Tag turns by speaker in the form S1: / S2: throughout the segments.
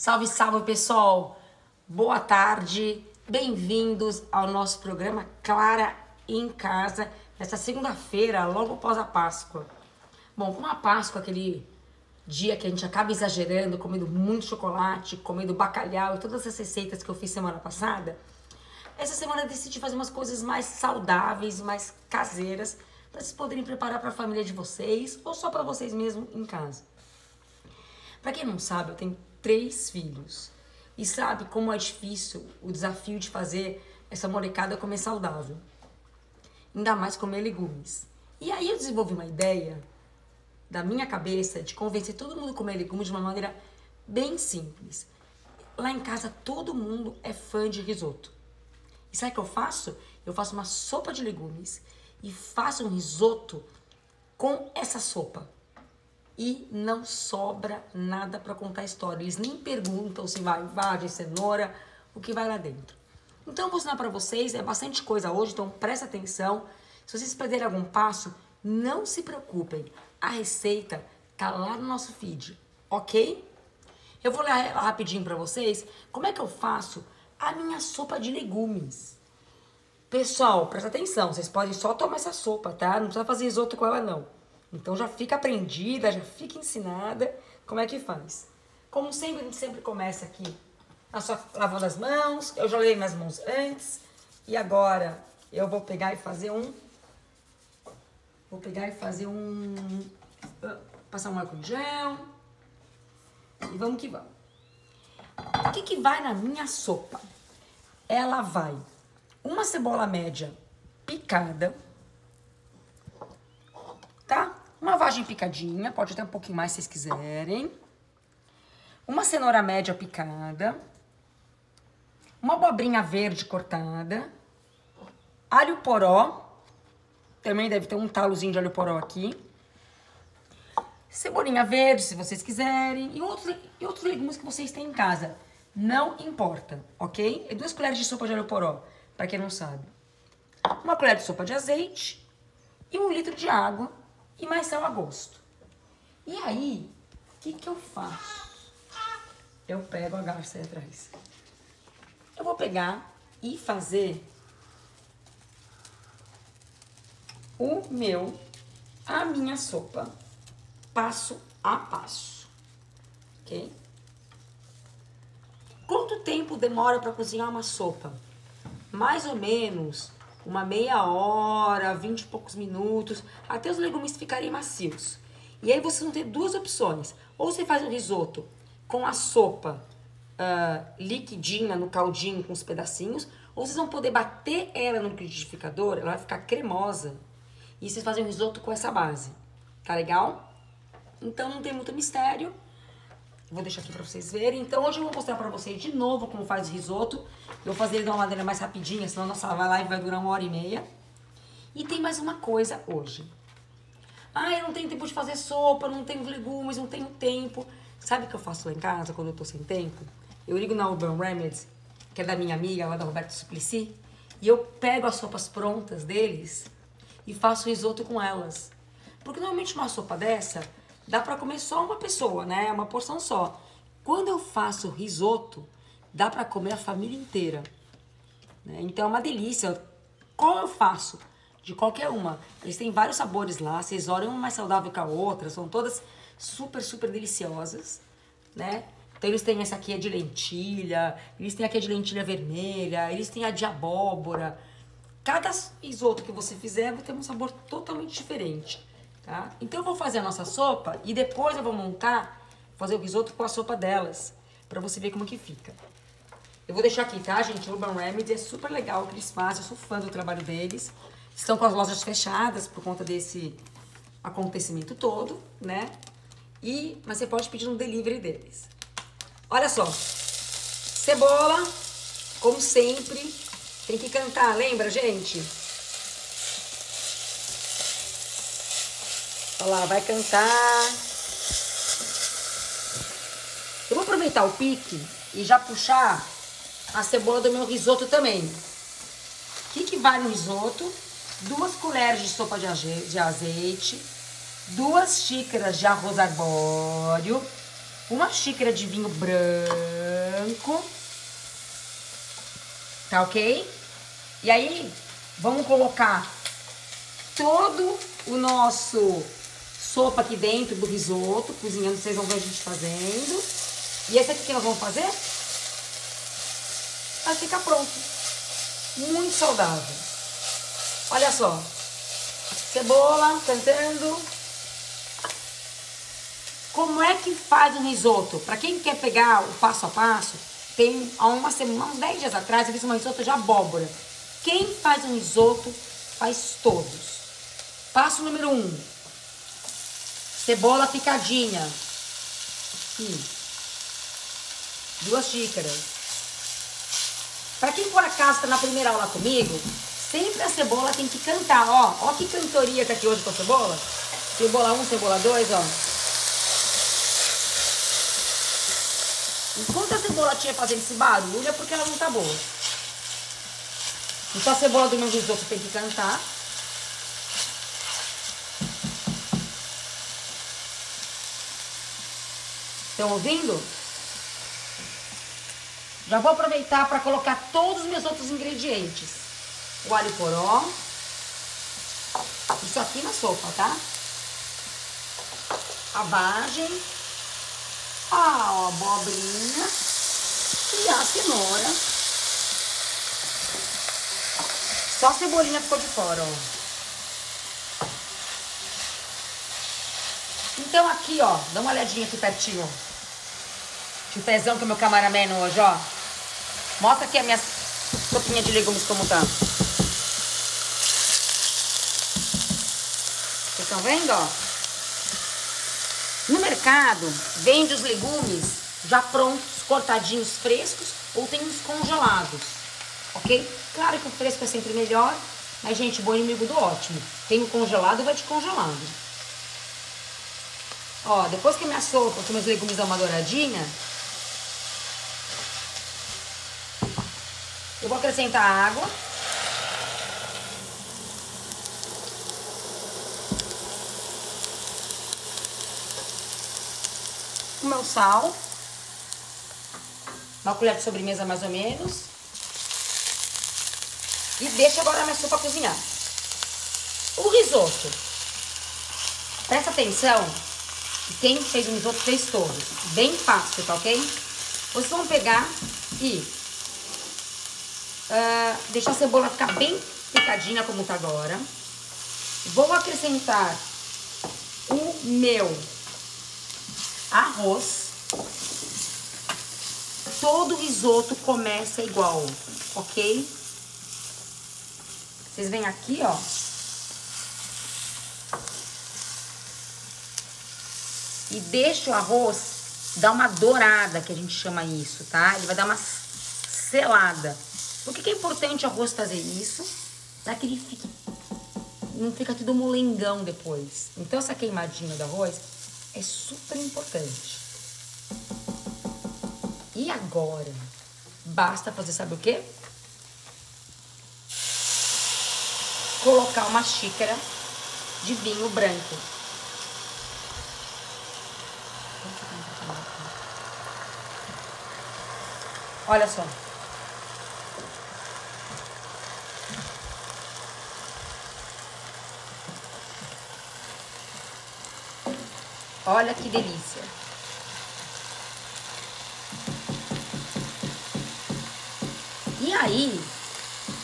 S1: Salve, salve pessoal! Boa tarde, bem-vindos ao nosso programa Clara em Casa, nesta segunda-feira, logo após a Páscoa. Bom, com a Páscoa, aquele dia que a gente acaba exagerando, comendo muito chocolate, comendo bacalhau e todas as receitas que eu fiz semana passada, essa semana eu decidi fazer umas coisas mais saudáveis, mais caseiras, para vocês poderem preparar para a família de vocês ou só para vocês mesmo em casa. Para quem não sabe, eu tenho três filhos. E sabe como é difícil o desafio de fazer essa molecada comer saudável. Ainda mais comer legumes. E aí eu desenvolvi uma ideia da minha cabeça de convencer todo mundo a comer legumes de uma maneira bem simples. Lá em casa todo mundo é fã de risoto. E sabe o que eu faço? Eu faço uma sopa de legumes e faço um risoto com essa sopa e não sobra nada para contar a história. Eles nem perguntam se vai vagem, cenoura, o que vai lá dentro. Então eu vou ensinar para vocês, é bastante coisa hoje, então presta atenção. Se vocês perderem algum passo, não se preocupem. A receita tá lá no nosso feed, ok? Eu vou ler rapidinho para vocês como é que eu faço a minha sopa de legumes. Pessoal, presta atenção, vocês podem só tomar essa sopa, tá? Não precisa fazer risoto com ela não. Então já fica aprendida, já fica ensinada como é que faz. Como sempre, a gente sempre começa aqui na sua, lavando as mãos. Eu já lavei minhas mãos antes. E agora eu vou pegar e fazer um... Vou pegar e fazer um... Passar um álcool gel. E vamos que vamos. O que, que vai na minha sopa? Ela vai uma cebola média picada? Uma vagem picadinha, pode até um pouquinho mais se vocês quiserem. Uma cenoura média picada. Uma abobrinha verde cortada. Alho poró. Também deve ter um talozinho de alho poró aqui. Cebolinha verde, se vocês quiserem. E outros, e outros legumes que vocês têm em casa. Não importa, ok? E duas colheres de sopa de alho poró, para quem não sabe. Uma colher de sopa de azeite e um litro de água e mais sal a gosto. E aí, o que, que eu faço? Eu pego a garça atrás. Eu vou pegar e fazer o meu, a minha sopa, passo a passo, ok? Quanto tempo demora para cozinhar uma sopa? Mais ou menos uma meia hora, vinte e poucos minutos, até os legumes ficarem macios. E aí vocês vão ter duas opções. Ou você faz o risoto com a sopa uh, liquidinha no caldinho com os pedacinhos, ou vocês vão poder bater ela no liquidificador, ela vai ficar cremosa. E vocês fazem o risoto com essa base. Tá legal? Então não tem muito mistério. Vou deixar aqui pra vocês verem. Então hoje eu vou mostrar pra vocês de novo como faz o risoto. Eu vou fazer ele de uma maneira mais rapidinha, senão a nossa live vai durar uma hora e meia. E tem mais uma coisa hoje. Ah, eu não tenho tempo de fazer sopa, não tenho legumes, não tenho tempo. Sabe o que eu faço lá em casa quando eu tô sem tempo? Eu ligo na Urban Remedies, que é da minha amiga, lá da Roberta Suplicy, e eu pego as sopas prontas deles e faço risoto com elas. Porque normalmente uma sopa dessa dá para comer só uma pessoa, né? Uma porção só. Quando eu faço risoto, dá para comer a família inteira. Né? Então é uma delícia. Qual eu faço? De qualquer uma. Eles têm vários sabores lá. Vocês olham uma mais saudável que a outra. São todas super, super deliciosas, né? Então eles têm essa aqui é de lentilha, eles têm aqui a de lentilha vermelha, eles têm a de abóbora. Cada risoto que você fizer vai ter um sabor totalmente diferente tá? Então eu vou fazer a nossa sopa e depois eu vou montar, fazer o risoto com a sopa delas, pra você ver como que fica. Eu vou deixar aqui, tá, gente? Urban Remedy é super legal o que eles fazem, eu sou fã do trabalho deles. Estão com as lojas fechadas por conta desse acontecimento todo, né? E, mas você pode pedir um delivery deles. Olha só, cebola, como sempre, tem que cantar, lembra, gente? Olha lá, vai cantar. Eu vou aproveitar o pique e já puxar a cebola do meu risoto também. O que, que vai no risoto? Duas colheres de sopa de azeite, duas xícaras de arroz arbóreo, uma xícara de vinho branco. Tá ok? E aí, vamos colocar todo o nosso sopa aqui dentro do risoto, cozinhando, vocês vão ver a gente fazendo. E esse aqui que nós vamos fazer vai ficar pronto. Muito saudável. Olha só. Cebola, cantando. Como é que faz um risoto? Para quem quer pegar o passo a passo, tem há uma semana, uns 10 dias atrás, eu fiz um risoto de abóbora. Quem faz um risoto faz todos. Passo número 1. Um, cebola picadinha. Aqui. Duas xícaras. Para quem por acaso está na primeira aula comigo, sempre a cebola tem que cantar, ó. Ó que cantoria que aqui hoje com a cebola. Cebola 1, um, cebola 2, ó. Enquanto a cebola tinha fazendo esse barulho, é porque ela não tá boa. Então a cebola do meu risoto tem que cantar. Estão ouvindo? Já vou aproveitar para colocar todos os meus outros ingredientes. O alho poró. Isso aqui na sopa, tá? A vagem. A abobrinha. E a cenoura. Só a cebolinha ficou de fora, ó. Então aqui, ó, dá uma olhadinha aqui pertinho. Tio Pezão, que é meu cameraman hoje, ó. Mostra aqui a minha sopinha de legumes como tá. Vocês estão vendo, ó? No mercado, vende os legumes já prontos, cortadinhos, frescos, ou tem uns congelados, ok? Claro que o fresco é sempre melhor, mas, gente, bom inimigo do ótimo. Tem o congelado, vai de congelado. Ó, depois que minha sopa, que meus legumes dão uma douradinha, eu vou acrescentar água. O meu sal. Uma colher de sobremesa mais ou menos. E deixa agora a minha sopa cozinhar. O risoto. Presta atenção que quem fez o risoto fez todos. Bem fácil, tá ok? Vocês vão pegar e uh, deixar a cebola ficar bem picadinha como tá agora. Vou acrescentar o meu arroz. Todo risoto começa igual, ok? Vocês vêm aqui, ó. E deixa o arroz dar uma dourada, que a gente chama isso, tá? Ele vai dar uma selada. Por que, que é importante o arroz fazer isso? Para que ele fique... Não fica tudo molengão depois. Então, essa queimadinha do arroz é super importante. E agora? Basta fazer, sabe o quê? Colocar uma xícara de vinho branco. Olha só. Olha que delícia. E aí,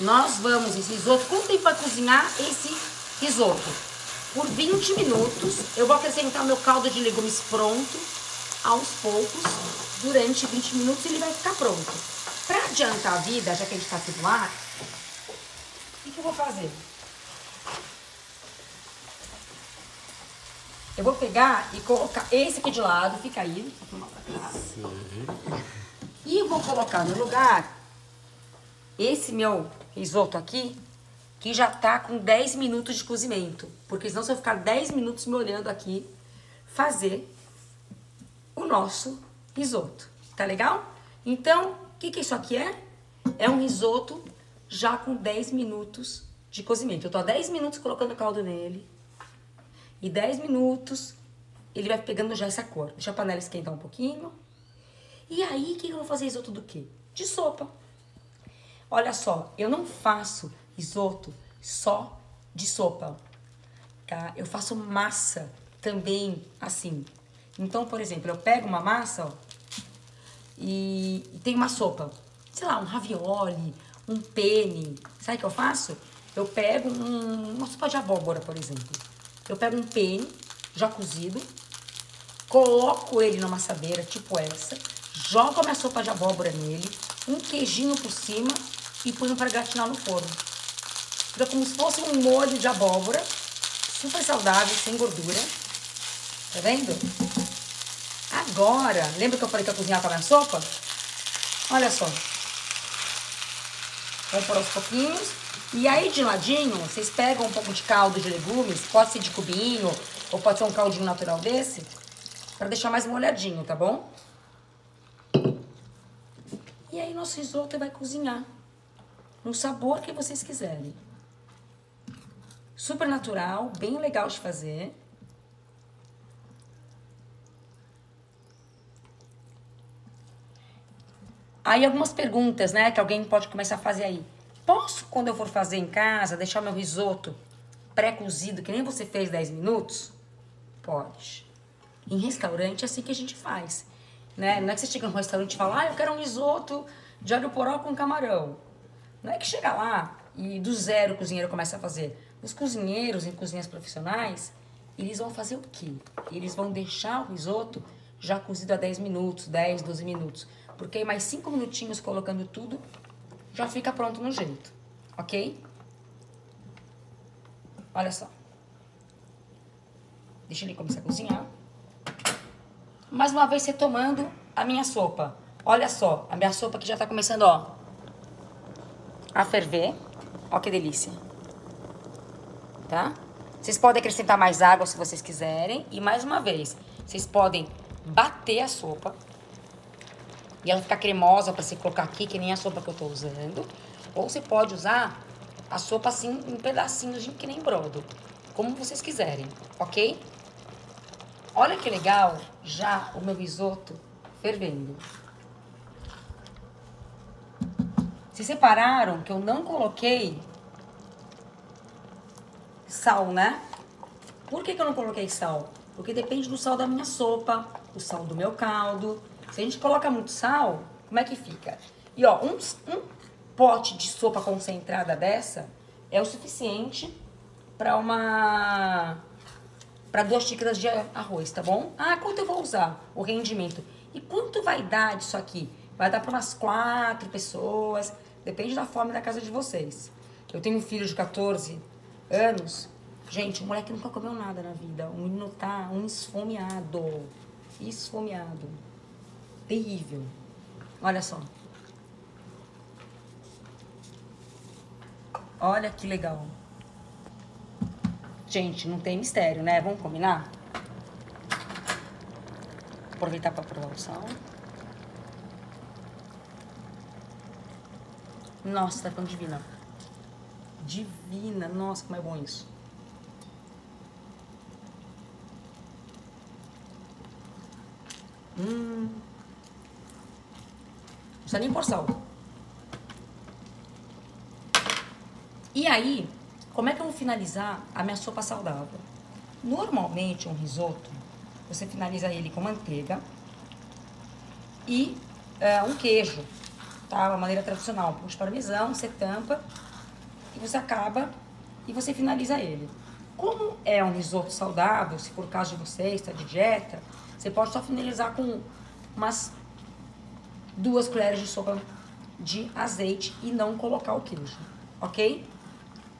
S1: nós vamos esse risoto. Quanto tempo vai cozinhar esse risoto? Por 20 minutos, eu vou acrescentar meu caldo de legumes pronto aos poucos. Durante 20 minutos ele vai ficar pronto. Para adiantar a vida, já que a gente está aqui no ar, o que, que eu vou fazer? Eu vou pegar e colocar esse aqui de lado, fica aí. E vou colocar no lugar esse meu risoto aqui, que já tá com 10 minutos de cozimento. Porque senão se eu ficar 10 minutos me olhando aqui, fazer o nosso risoto. Tá legal? Então, o que, que isso aqui é? É um risoto já com 10 minutos de cozimento. Eu tô há 10 minutos colocando caldo nele e 10 minutos ele vai pegando já essa cor. Deixa a panela esquentar um pouquinho. E aí, o que eu vou fazer risoto do quê? De sopa. Olha só, eu não faço risoto só de sopa, tá? Eu faço massa também assim. Então, por exemplo, eu pego uma massa, ó, e, e tem uma sopa. Sei lá, um ravioli, um penne. Sabe o que eu faço? Eu pego um, uma sopa de abóbora, por exemplo. Eu pego um penne já cozido, coloco ele numa assadeira tipo essa, jogo a minha sopa de abóbora nele, um queijinho por cima e ponho para gratinar no forno. Fica como se fosse um molho de abóbora, super saudável, sem gordura. Tá vendo? Agora, lembra que eu falei que eu cozinhava minha sopa? Olha só. Vamos por aos pouquinhos. E aí, de ladinho, vocês pegam um pouco de caldo de legumes, pode ser de cubinho, ou pode ser um caldinho natural desse, para deixar mais molhadinho, tá bom? E aí, nosso risoto vai cozinhar no sabor que vocês quiserem. Super natural, bem legal de fazer. Aí algumas perguntas, né, que alguém pode começar a fazer aí. Posso, quando eu for fazer em casa, deixar meu risoto pré-cozido, que nem você fez 10 minutos? Pode. Em restaurante é assim que a gente faz. Né? Não é que você chega num restaurante e fala, ah, eu quero um risoto de alho poró com camarão. Não é que chega lá e do zero o cozinheiro começa a fazer. Os cozinheiros em cozinhas profissionais, eles vão fazer o quê? Eles vão deixar o risoto já cozido há 10 minutos, 10, 12 minutos. Porque mais 5 minutinhos colocando tudo, já fica pronto no jeito. Ok? Olha só. Deixa ele começar a cozinhar. Mais uma vez retomando a minha sopa. Olha só, a minha sopa que já tá começando, ó, a ferver. Ó que delícia. Tá? Vocês podem acrescentar mais água se vocês quiserem. E mais uma vez, vocês podem bater a sopa. E ela ficar cremosa para você colocar aqui, que nem a sopa que eu tô usando. Ou você pode usar a sopa assim em pedacinhos, que nem brodo. Como vocês quiserem, ok? Olha que legal já o meu risoto fervendo. Vocês separaram que eu não coloquei sal, né? Por que, que eu não coloquei sal? Porque depende do sal da minha sopa, o sal do meu caldo. Se a gente coloca muito sal, como é que fica? E ó, um, um pote de sopa concentrada dessa é o suficiente para uma para duas xícaras de arroz, tá bom? Ah, quanto eu vou usar? O rendimento. E quanto vai dar disso aqui? Vai dar para umas quatro pessoas. Depende da fome da casa de vocês. Eu tenho um filho de 14 anos. Gente, o moleque nunca comeu nada na vida. O menino tá um esfomeado. Esfomeado. Terrível. Olha só. Olha que legal. Gente, não tem mistério, né? Vamos combinar? Aproveitar para provar o sal. Nossa, tá ficando divina. Divina. Nossa, como é bom isso. Hum. Precisa nem por sal. E aí, como é que eu vou finalizar a minha sopa saudável? Normalmente, um risoto, você finaliza ele com manteiga e uh, um queijo tá? Uma maneira tradicional. Puxa parmesão, você tampa e você acaba e você finaliza ele. Como é um risoto saudável, se for o caso de você, está de dieta, você pode só finalizar com umas duas colheres de sopa de azeite e não colocar o queijo, ok?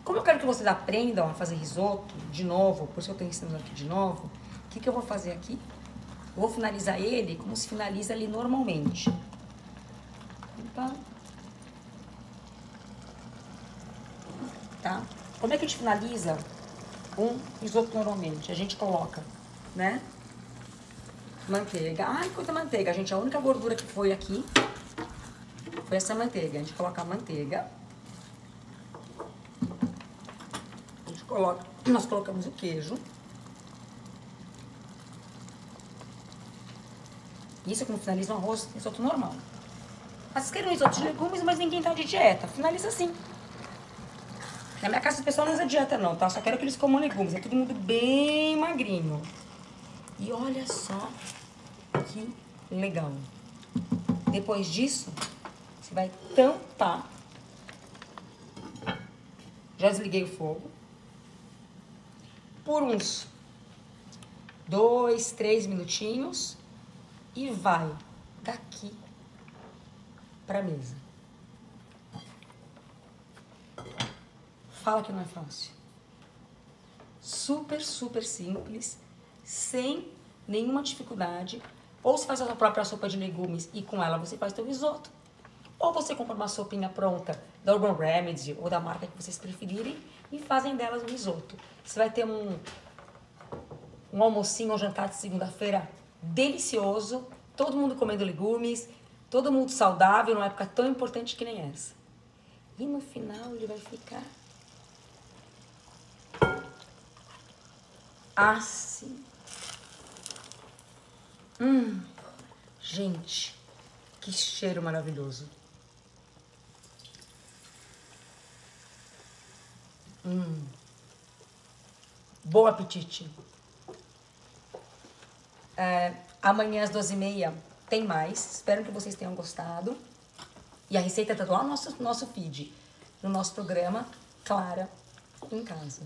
S1: Como eu quero que vocês aprendam a fazer risoto de novo, por isso eu estou ensinando aqui de novo, o que, que eu vou fazer aqui? Eu vou finalizar ele como se finaliza ali normalmente. Tá? Tá? Como é que a gente finaliza um risoto normalmente? A gente coloca, né? Manteiga. Ai, quanta manteiga. Gente, a única gordura que foi aqui foi essa manteiga. A gente coloca a manteiga. A gente coloca... Nós colocamos o queijo. Isso é como finaliza um arroz risoto normal. Mas vocês querem um risoto de legumes, mas ninguém tá de dieta. Finaliza assim. Na minha casa o pessoal não usa dieta não, tá? Só quero que eles comam legumes. É todo mundo bem magrinho. E olha só que legal. Depois disso, você vai tampar. Já desliguei o fogo. Por uns dois, três minutinhos. E vai daqui pra mesa. Fala que não é fácil. Super, super simples, sem nenhuma dificuldade. Ou você faz a sua própria sopa de legumes e com ela você faz seu risoto. Ou você compra uma sopinha pronta da Urban Remedy ou da marca que vocês preferirem e fazem delas um risoto. Você vai ter um, um almocinho ou jantar de segunda-feira delicioso, todo mundo comendo legumes, todo mundo saudável numa época tão importante que nem essa. E no final ele vai ficar assim. Hum, gente, que cheiro maravilhoso. Hum. Bom apetite. É, amanhã às 12h30 tem mais. Espero que vocês tenham gostado. E a receita está lá no nosso, nosso feed, no nosso programa Clara em Casa.